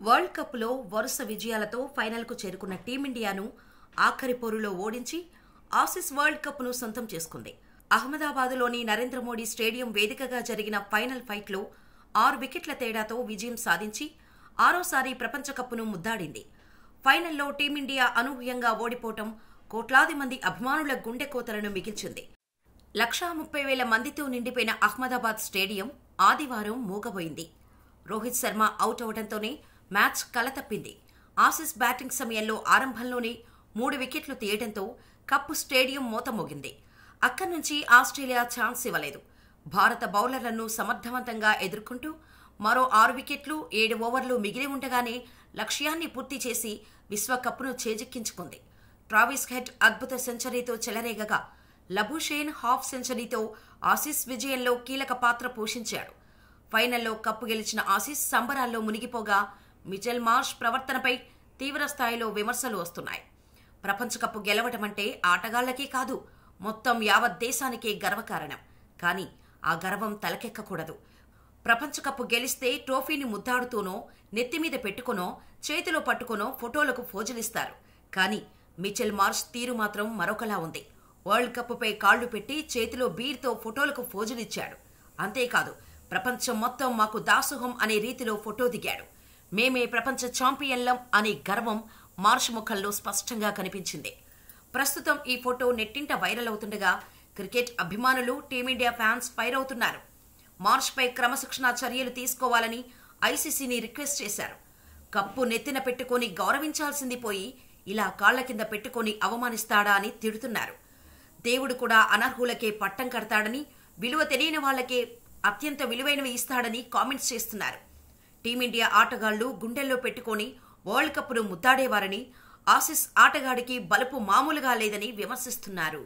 World కప్లో వరుస విజయాలతో ఫైనల్కు చేరుకున్న టీమిండియాను ఆఖరి పోరులో ఓడించి ఆసిస్ వరల్డ్ కప్ను సొంతం చేసుకుంది. అహ్మదాబాద్లోని నరేంద్ర మోడీ స్టేడియం వేదికగా జరిగిన ఫైనల్ ఫైట్లో ఆరు వికెట్ల తేడాతో విజయం సాధించి ఆరోసారి ప్రపంచ కప్ను ముద్దాడింది. ఫైనల్లో టీమిండియా అనూహ్యంగా ఓడిపోవటం కోట్లాది మంది అభిమానుల గుండె కోతలను మిగిల్చింది. లక్షా ముప్పై వేల మందితో నిండిపోయిన అహ్మదాబాద్ స్టేడియం ఆదివారం మూగబోయింది. రోహిత్ శర్మ అవుట్ అవడంతోనే మ్యాచ్ కలతప్పింది. ఆసిస్ బ్యాటింగ్ సమయంలో ఆరంభంలోనే మూడు వికెట్లు తీయడంతో కప్పు స్టేడియం మోతమోగింది. అక్కడి నుంచి ఆస్ట్రేలియా ఛాన్స్ ఇవ్వలేదు. భారత బౌలర్లను సమర్థవంతంగా ఎదుర్కొంటూ మరో ఆరు వికెట్లు ఏడు ఓవర్లు మిగిలి ఉండగానే లక్ష్యాన్ని పూర్తి చేసి విశ్వకప్ను చేజిక్కించుకుంది. ట్రావిస్ హెడ్ అద్భుత సెంచరీతో చెలరేగగా లబుషేన్ హాఫ్ సెంచరీతో ఆసీస్ విజయంలో కీలక పాత్ర పోషించాడు. ఫైనల్లో కప్పు గెలిచిన ఆసీస్ సంబరాల్లో మునిగిపోగా మిచెల్ మార్ష్ ప్రవర్తనపై తీవ్ర స్థాయిలో విమర్శలు వస్తున్నాయి. ప్రపంచ కప్పు గెలవటమంటే ఆటగాళ్ళకే కాదు మొత్తం యావత్ దేశానికే గర్వకారణం. కానీ ఆ గర్వం తలకెక్కకూడదు. ప్రపంచ కప్పు గెలిస్తే ట్రోఫీని ముద్దాడుతూనో నెత్తిమీద పెట్టుకునో చేతిలో పట్టుకునో ఫోటోలకు ఫోజులిస్తారు. కానీ మిచెల్ మార్ష్ తీరు మాత్రం మరొకలా ఉంది. వరల్డ్ కప్పుపై కాళ్ళు పెట్టి చేతిలో బీర్తో ఫోటోలకు ఫోజులిచ్చాడు. అంతేకాదు ప్రపంచం మొత్తం మాకు దాసోహం అనే రీతిలో ఫోటో దిగాడు. మేమే ప్రపంచ ఛాంపియన్లం అనే గర్వం మార్ష్ ముఖంలో స్పష్టంగా కనిపించింది. ప్రస్తుతం ఈ ఫోటో నెట్టింట వైరల్ అవుతుండగా క్రికెట్ అభిమానులు టీమిండియా ఫ్యాన్స్ ఫైర్ అవుతున్నారు. మార్ష్పై క్రమశిక్షణ చర్యలు తీసుకోవాలని ఐసీసీని రిక్వెస్ట్ చేశారు. కప్పు నెత్తిన పెట్టుకొని గౌరవించాల్సింది పోయి ఇలా కాళ్ళ కింద పెట్టుకొని అవమానిస్తాడా అని తిడుతున్నారు. దేవుడు కూడా అనర్హులకే పట్టం కడతాడని విలువ తెలియని వాళ్ళకే అత్యంత విలువైనవి ఇస్తాడని కామెంట్స్ చేస్తున్నారు. టీమిండియా ఆటగాళ్ళు గుండెల్లో పెట్టుకొని వరల్డ్ కప్ను ముద్దాడేవారని ఆసిస్ ఆటగాడికి బలుపు మామూలుగా లేదని విమర్శిస్తున్నారు.